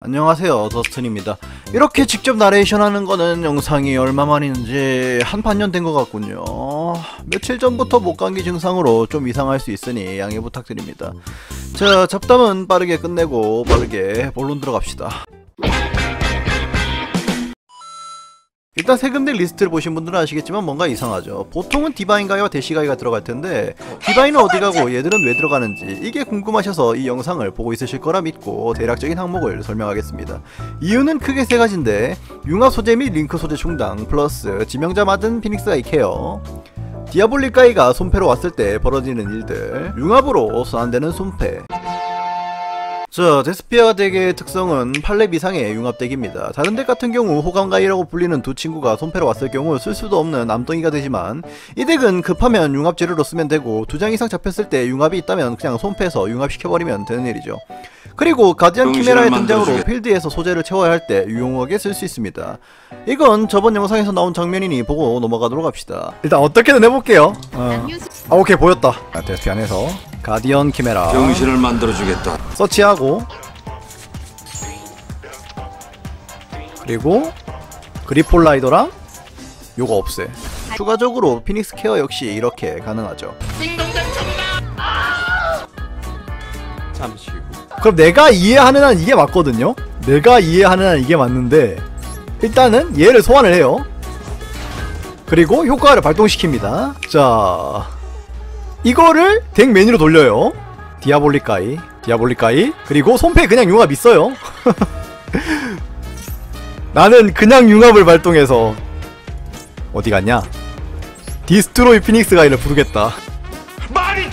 안녕하세요 더스튼입니다. 이렇게 직접 나레이션 하는 거는 영상이 얼마만인지 한 반년 된 것 같군요. 며칠 전부터 목감기 증상으로 좀 이상할 수 있으니 양해 부탁드립니다. 자 잡담은 빠르게 끝내고 빠르게 본론 들어갑시다 일단 세금들 리스트를 보신 분들은 아시겠지만 뭔가 이상하죠. 보통은 디바인 가이와 대시 가이가 들어갈 텐데 디바인은 어디 가고 얘들은 왜 들어가는지 이게 궁금하셔서 이 영상을 보고 있으실 거라 믿고 대략적인 항목을 설명하겠습니다. 이유는 크게 세 가지인데 융합 소재 및 링크 소재 충당 플러스 지명자 맞은 피닉스가이 케어 디아볼릭 가이가 손패로 왔을 때 벌어지는 일들 융합으로 소환되는 손패 자, 데스피아 덱의 특성은 8렙 이상의 융합덱입니다. 다른 덱 같은 경우 호감가이라고 불리는 두 친구가 손패로 왔을 경우 쓸 수도 없는 암덩이가 되지만 이 덱은 급하면 융합 재료로 쓰면 되고 두 장 이상 잡혔을 때 융합이 있다면 그냥 손패에서 융합시켜버리면 되는 일이죠. 그리고 가디언 키메라의 등장으로 필드에서 소재를 채워야 할 때 유용하게 쓸 수 있습니다. 이건 저번 영상에서 나온 장면이니 보고 넘어가도록 합시다. 일단 어떻게든 해볼게요. 어. 아 오케이 보였다. 아, 데스피 안에서 가디언 키메라. 병신을 만들어주겠다. 서치하고 그리고 그리폴 라이더랑 요거 없애. 추가적으로 피닉스 케어 역시 이렇게 가능하죠. 잠시 후. 그럼 내가 이해하는 한 이게 맞거든요? 내가 이해하는 한 이게 맞는데 일단은 얘를 소환을 해요. 그리고 효과를 발동시킵니다. 자 이거를 덱 맨 위로 돌려요. 디아볼릭 가이 그리고 손패 그냥 융합 있어요. 나는 그냥 융합을 발동해서 어디 갔냐? 디스트로이 피닉스 가이를 부르겠다. 말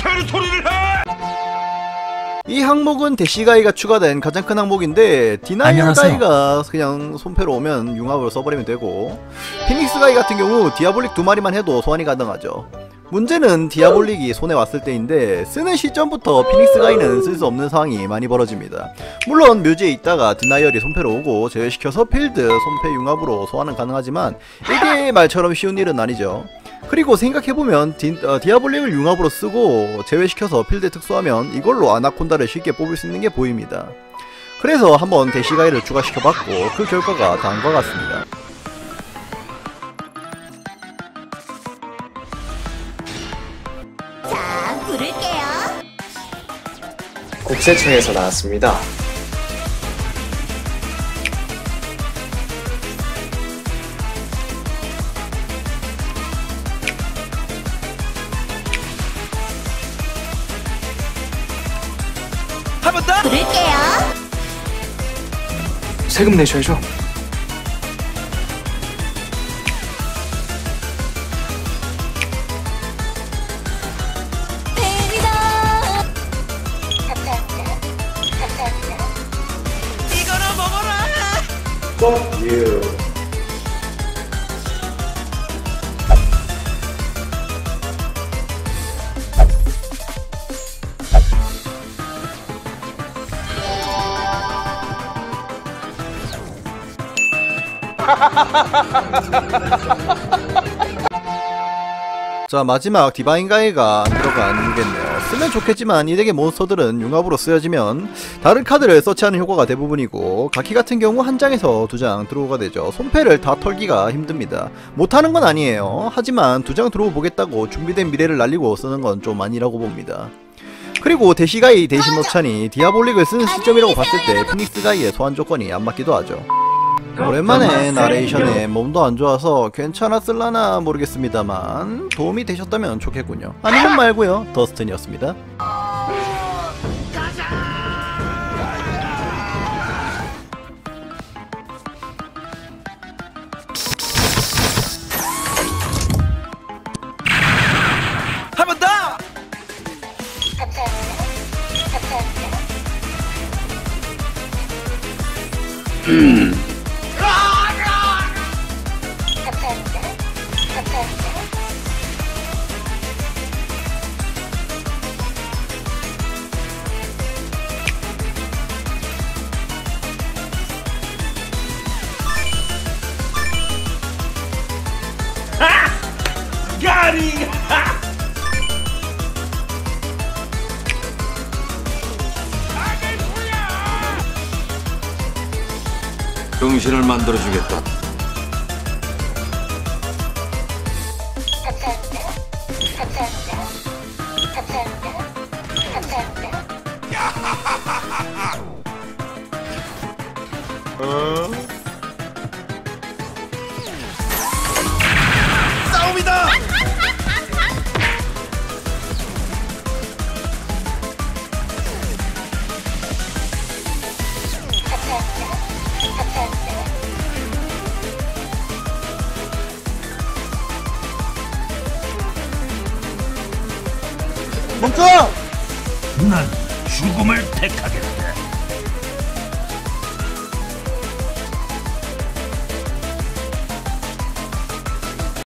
이 항목은 대시가이가 추가된 가장 큰 항목인데 디나이얼. 가이가 그냥 손패로 오면 융합으로 써버리면 되고 피닉스 가이 같은 경우 디아볼릭 두 마리만 해도 소환이 가능하죠. 문제는 디아볼릭이 손에 왔을 때인데 쓰는 시점부터 피닉스 가이는 쓸 수 없는 상황이 많이 벌어집니다. 물론 묘지에 있다가 디나이얼이 손패로 오고 제외시켜서 필드 손패 융합으로 소환은 가능하지만 이게 말처럼 쉬운 일은 아니죠 그리고 생각해보면 디, 어, 디아볼릭을 융합으로 쓰고 제외시켜서 필드 특수하면 이걸로 아나콘다를 쉽게 뽑을 수 있는 게 보입니다. 그래서 한번 대시가이를 추가시켜봤고 그 결과가 다음과 같습니다. 자, 부를게요. 국세청에서 나왔습니다. 부를게요. 세금 내셔야죠. 감사합니다. 감사합니다. Fuck you. 자 마지막 디바인 가이가 이유겠네요. 쓰면 좋겠지만 이 덱의 몬스터들은 융합으로 쓰여지면 다른 카드를 서치하는 효과가 대부분이고 가키 같은 경우 한 장에서 두장 드로우가 되죠. 손패를 다 털기가 힘듭니다. 못하는 건 아니에요. 하지만 두장 드로우 보겠다고 준비된 미래를 날리고 쓰는 건 좀 아니라고 봅니다. 그리고 대시가이 대신 노찬이 디아볼릭을 쓰는 시점이라고 봤을 때 피닉스 가이의 소환 조건이 안 맞기도 하죠. 오랜만에 나레이션에 몸도 안 좋아서 괜찮았을라나 모르겠습니다만 도움이 되셨다면 좋겠군요. 아니면 말고요. 더스튼이었습니다. 가리! 정신을 만들어 주겠다. 감사합니다. 감사합니다. 감사합니다. 감사합니다. 싸 멈춰! 난 죽음을 택하겠다.